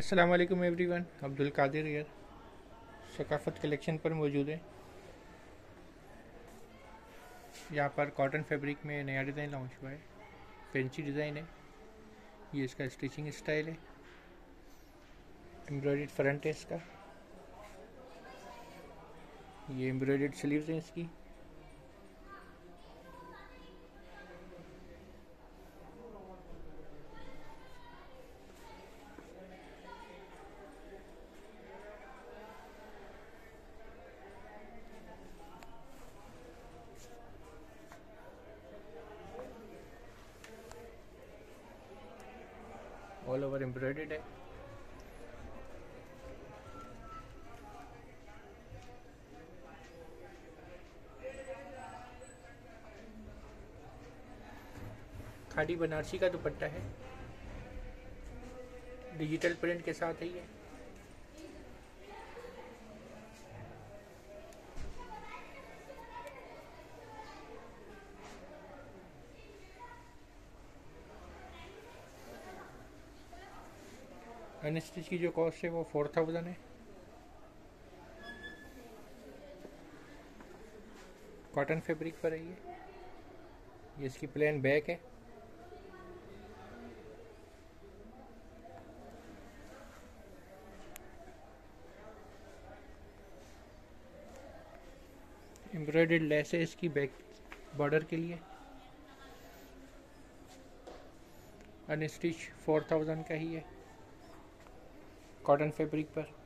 अस्सलाम वालेकुम एवरीवन अब्दुल कादिर यार सकाफत कलेक्शन पर मौजूद है। यहाँ पर कॉटन फैब्रिक में नया डिज़ाइन लॉन्च हुआ है। पेंची डिज़ाइन है। ये इसका स्टिचिंग स्टाइल है। एम्ब्रॉयड फ्रंट है इसका। ये एम्ब्रॉयड स्लीव्स हैं इसकी। ऑल ओवर एम्ब्रॉयडेड है खाड़ी बनारसी का दुपट्टा है। डिजिटल प्रिंट के साथ है ये अनस्टिच की जो कॉस्ट है वो फोर थाउज़ेंड है। कॉटन फैब्रिक पर है ये। ये इसकी प्लेन बैक है। एम्ब्रॉयडर्ड लेस है इसकी बैक बॉर्डर के लिए। अनस्टिच फोर थाउज़ेंड का ही है। कॉटन फैब्रिक पर।